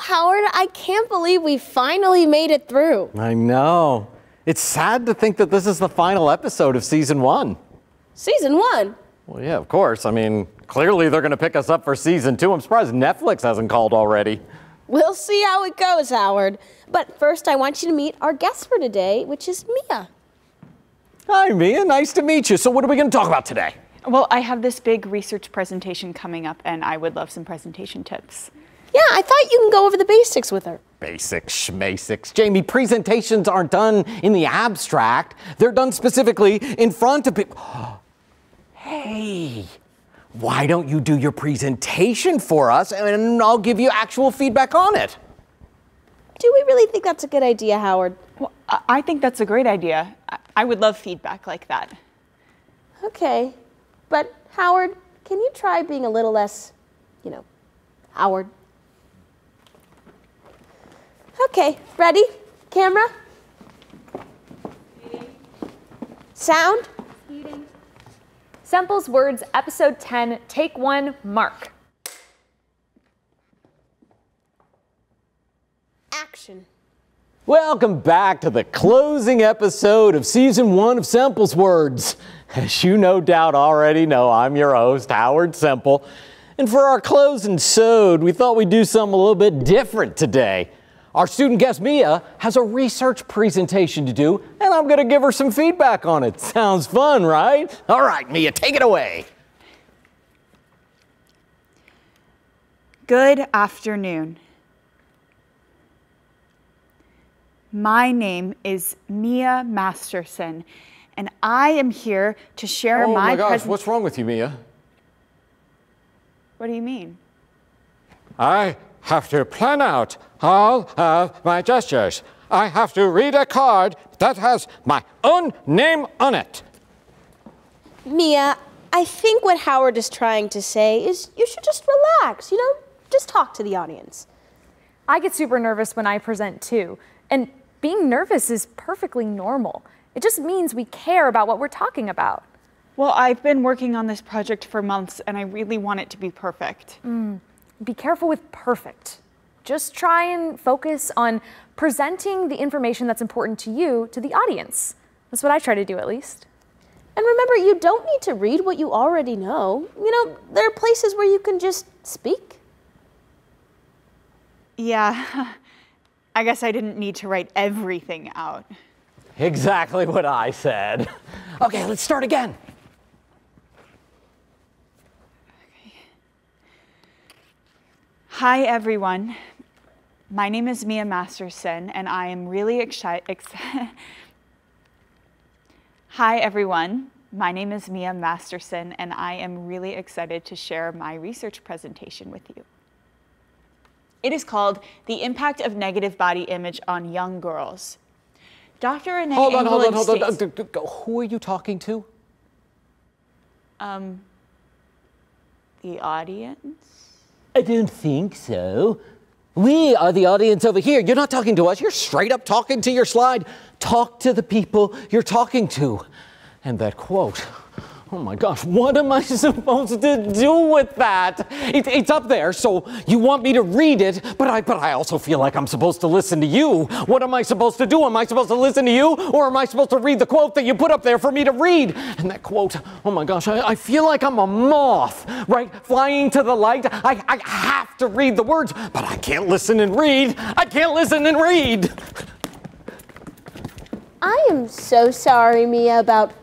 Howard. I can't believe we finally made it through. I know. It's sad to think that this is the final episode of season one. Season one? Well, yeah, of course. I mean, clearly they're going to pick us up for season two. I'm surprised Netflix hasn't called already. We'll see how it goes, Howard. But first, I want you to meet our guest for today, which is Mia. Hi, Mia. Nice to meet you. So, what are we going to talk about today? Well, I have this big research presentation coming up, and I would love some presentation tips. Yeah, I thought you can go over the basics with her. Basics, schmasics. Jamie, presentations aren't done in the abstract. They're done specifically in front of people. hey, why don't you do your presentation for us and I'll give you actual feedback on it? Do we really think that's a good idea, Howard? Well, I think that's a great idea. I would love feedback like that. Okay, but Howard, can you try being a little less, you know, Howard? Okay, ready? Camera? Sound? Semple's Words, Episode 10, Take 1, Mark. Action. Welcome back to the closing episode of season one of Semple's Words. As you no doubt already know, I'm your host, Howard Semple. And for our closing sode, we thought we'd do something a little bit different today. Our student guest Mia has a research presentation to do, and I'm going to give her some feedback on it. Sounds fun, right? All right, Mia, take it away. Good afternoon. My name is Mia Masterson, and I am here to share oh my. Oh my gosh, what's wrong with you, Mia? What do you mean? I have to plan out all of my gestures. I have to read a card that has my own name on it. Mia, I think what Howard is trying to say is you should just relax, you know? Just talk to the audience. I get super nervous when I present too. And being nervous is perfectly normal. It just means we care about what we're talking about. Well, I've been working on this project for months and I really want it to be perfect. Mm. Be careful with perfect. Just try and focus on presenting the information that's important to you to the audience. That's what I try to do at least. And remember, you don't need to read what you already know. You know, there are places where you can just speak. Yeah, I guess I didn't need to write everything out. Exactly what I said. Okay, let's start again. Hi, everyone. My name is Mia Masterson, and I am really excited. Hi, everyone. My name is Mia Masterson, and I am really excited to share my research presentation with you. It is called The Impact of Negative Body Image on Young Girls. Dr. Renee Hold on, hold on, hold on. states- Who are you talking to? Um, the audience? I don't think so. We are the audience over here. You're not talking to us. You're straight up talking to your slide. Talk to the people you're talking to. And that quote. Oh my gosh, what am I supposed to do with that? It, it's up there, so you want me to read it, but I, but I also feel like I'm supposed to listen to you. What am I supposed to do? Am I supposed to listen to you, or am I supposed to read the quote that you put up there for me to read? And that quote, oh my gosh, I, I feel like I'm a moth, right? Flying to the light. I, I have to read the words, but I can't listen and read. I can't listen and read. I am so sorry, Mia, about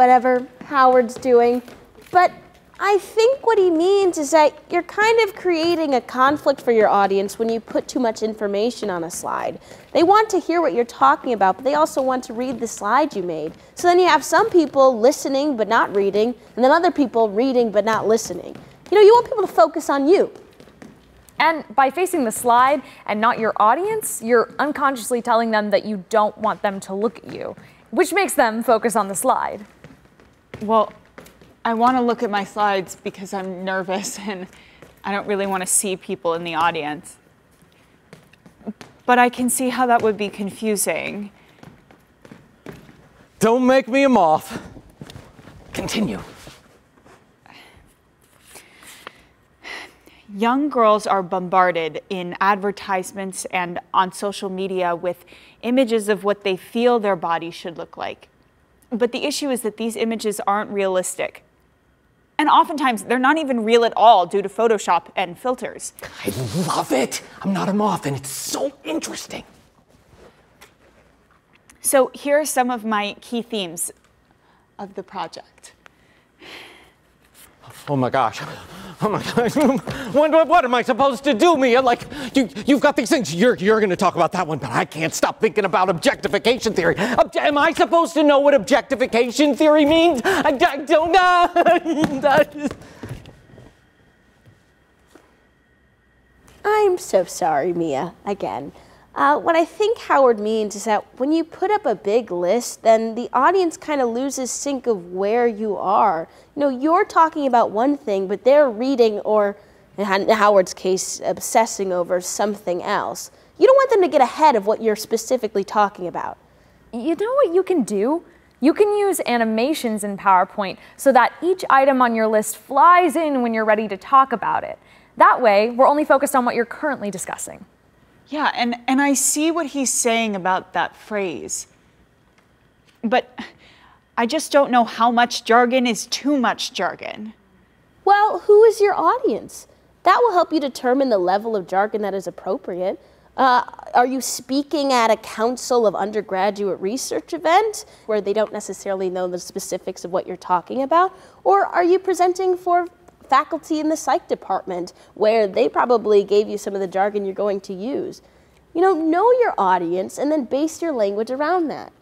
whatever Howard's doing, but I think what he means is that you're kind of creating a conflict for your audience when you put too much information on a slide. They want to hear what you're talking about, but they also want to read the slide you made. So then you have some people listening but not reading, and then other people reading but not listening. You know, you want people to focus on you. And by facing the slide and not your audience, you're unconsciously telling them that you don't want them to look at you, which makes them focus on the slide. Well, I want to look at my slides because I'm nervous and I don't really want to see people in the audience. But I can see how that would be confusing. Don't make me a moth. Continue. young girls are bombarded in advertisements and on social media with images of what they feel their body should look like. But the issue is that these images aren't realistic. And oftentimes they're not even real at all due to Photoshop and filters. I love it. I'm not a moth, and it's so interesting. So here are some of my key themes of the project. Oh my gosh. Oh my God, What, what, am I supposed to do, Mia? Like, you, you've got these things. You're, you're going to talk about that one, but I can't stop thinking about objectification theory. Am I supposed to know what objectification theory means? I, I don't know. I'm so sorry, Mia, again. Uh, what I think Howard means is that when you put up a big list, then the audience kind of loses sync of where you are. You know, you're talking about one thing, but they're reading or, in Howard's case, obsessing over something else. You don't want them to get ahead of what you're specifically talking about. You know what you can do? You can use animations in PowerPoint so that each item on your list flies in when you're ready to talk about it. That way, we're only focused on what you're currently discussing. Yeah, and, and I see what he's saying about that phrase. But I just don't know how much jargon is too much jargon. Well, who is your audience? That will help you determine the level of jargon that is appropriate. Uh, are you speaking at a council of undergraduate research event where they don't necessarily know the specifics of what you're talking about? Or are you presenting for faculty in the psych department where they probably gave you some of the jargon you're going to use. You know, know your audience and then base your language around that.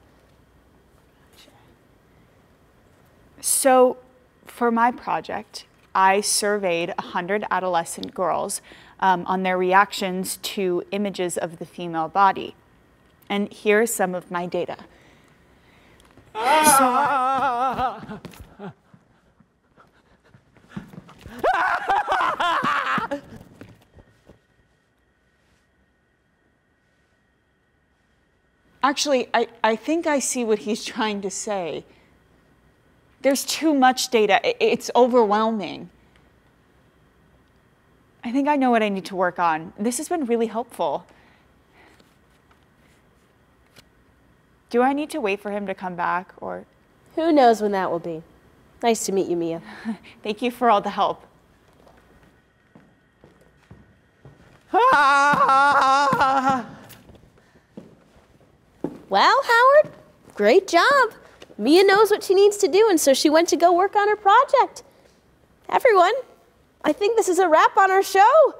So, for my project, I surveyed 100 adolescent girls um, on their reactions to images of the female body. And here's some of my data. So, Actually, I, I think I see what he's trying to say. There's too much data, it's overwhelming. I think I know what I need to work on. This has been really helpful. Do I need to wait for him to come back or? Who knows when that will be. Nice to meet you, Mia. Thank you for all the help. Well, Howard, great job. Mia knows what she needs to do, and so she went to go work on her project. Everyone, I think this is a wrap on our show.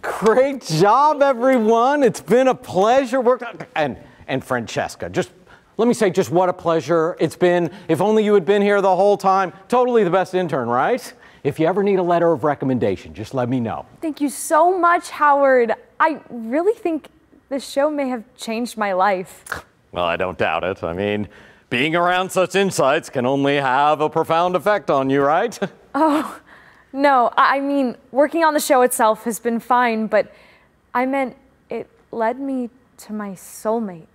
Great job, everyone. It's been a pleasure working. And, and Francesca, just let me say just what a pleasure it's been. If only you had been here the whole time. Totally the best intern, right? If you ever need a letter of recommendation, just let me know. Thank you so much, Howard. I really think this show may have changed my life. Well, I don't doubt it. I mean, being around such insights can only have a profound effect on you, right? Oh, no. I mean, working on the show itself has been fine, but I meant it led me to my soulmate.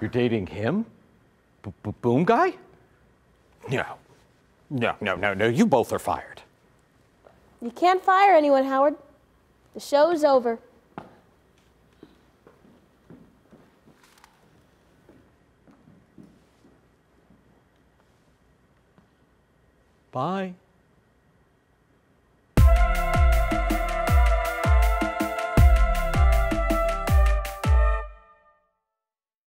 You're dating him? B- b- boom guy? No. No, no, no, no. You both are fired. You can't fire anyone, Howard. The show's over. Bye.